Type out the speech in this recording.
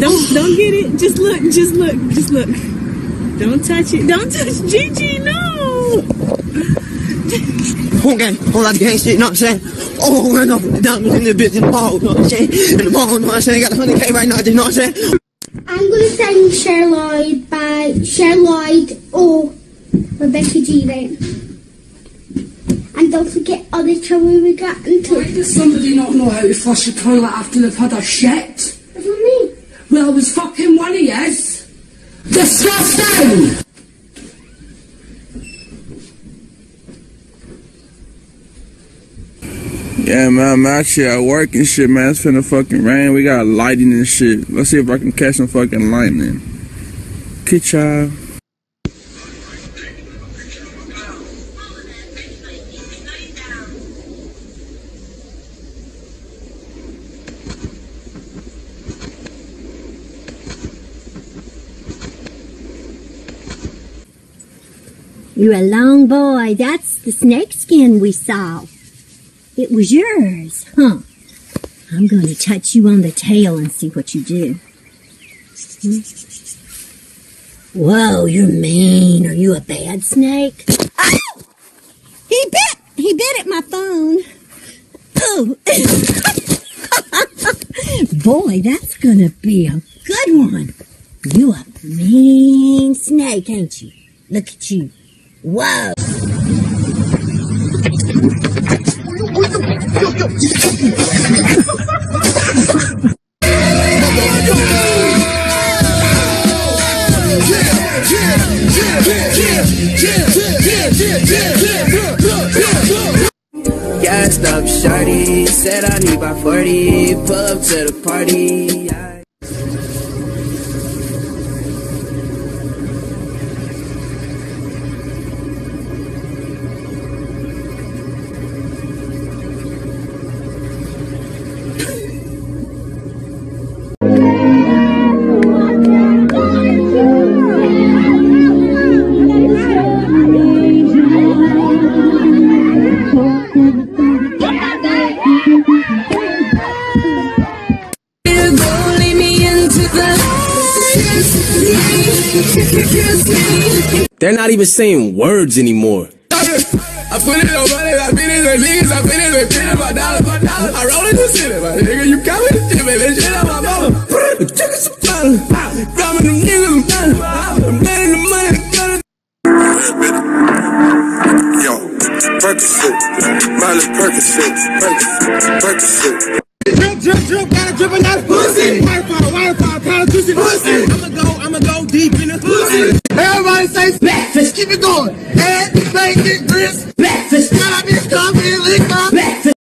Don't don't get it. Just look. Just look. Just look. Don't touch it. Don't touch Gigi. No. Whole gang, whole lot of gang shit, you know what I'm saying? Oh, run up the diamonds in the bitch in the ball, you know what I'm saying? In the ball, you know what I'm saying? Got a 100K right now, you know what I'm saying? I'm going to sing Cher Lloyd by Cher Lloyd or Rebecca G. Right? And don't forget all the trouble we got into. Why does somebody not know how to flush a toilet after they've had a shit? What do you mean? Well, it was fucking one of yous. Disgusting! Yeah, man, I'm out here at work and shit, man. It's finna fucking rain. We got lighting and shit. Let's see if I can catch some fucking lightning. Kitcha. You're a long boy. That's the snake skin we saw. It was yours, huh? I'm going to touch you on the tail and see what you do. Hmm? Whoa, you're mean. Are you a bad snake? Ow! He bit! He bit at my phone. Oh. Boy, that's gonna be a good one. You a mean snake, ain't you? Look at you. Whoa. Gassed up shorty, said I need by 40, pull up to the party. I- They're not even saying words anymore. I put it on money, I put it on niggas, I put it on pin my dollar, my dollar. I roll in the city, my nigga, you got me the shit, baby, shit on my mama. Check it some dollar, from them niggas, I'm letting the money, got it. Yo, Percocet, Miley Percocet, Percocet, Percocet. Drip, drip, drip, got a drip and that pussy. Juicy pussy. I'ma go, I'ma go deep in the pussy. Everybody say breakfast, keep it going. Head, bacon, grits, breakfast. Lick my